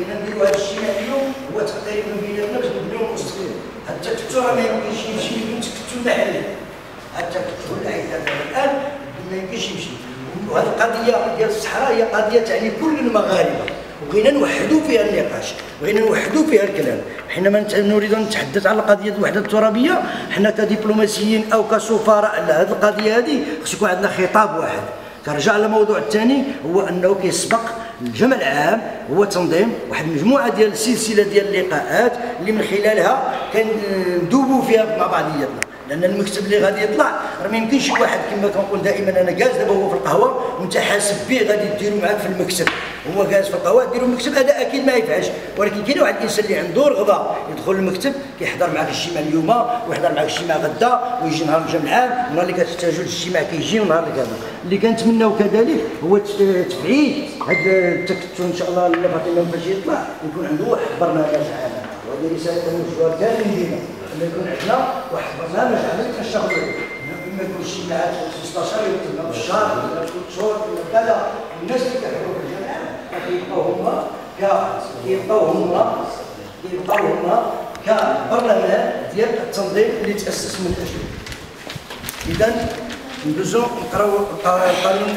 بغينا نديروا هذا الاجتماع اليوم هو تقريبا بيناتنا باش نبنيو المستقبل التكتل ما يمكنش يمشي بدون تكتل محلي التكتل عيطنا الآن ما يمكنش يمشي. وهذه القضية ديال الصحراء هي قضية تعني كل المغاربة. وبغينا نوحدوا فيها النقاش. بغينا نوحدوا فيها الكلام. حينما نريد أن نتحدث على قضية الوحدة الترابية. حنا كدبلوماسيين أو كسفراء على هذه القضية هذه خص يكون عندنا خطاب واحد. كنرجع للموضوع الثاني هو أنه كيسبق الجمع العام هو تنظيم واحد المجموعه ديال السلسلة ديال اللقاءات اللي من خلالها كندوبوا فيها مع بعضياتنا لأن المكتب اللي غادي يطلع راه ما يمكنش واحد كما كنقول دائما أنا جالس دابا هو في القهوة وانت حاسب به غادي ديروا معاك في المكتب. هو جالس في القهوة ديروا المكتب هذا أكيد ما ينفعش ولكن كاين واحد الإنسان اللي عنده رغبة يدخل المكتب كيحضر معاك الاجتماع اليوم ويحضر معاك الاجتماع غدا ويجي نهار الجمع العام ونهار اللي كتحتاجوا الاجتماع كيجي ونهار اللي كذا. اللي كنتمناو كذلك هو تفعيل هذا التكتل إن شاء الله اللي فاطمه باش يطلع يكون عنده واحد برنامج عام وهذه رسالة نوجهها كامل لينا ان يكون عندنا واحد برنامج عملي كنشتغلوا ما يكونش شي معاد 15 يوم ولا بالشهر ولا كل شهور ولا كذا. الناس اللي كيحضروا في الجامعة كيبقاو هما كيبقاو هما كيبقاو هما كبرلمان ديال التنظيم اللي تأسس من اجله اذا ندوزو نقراو القانون.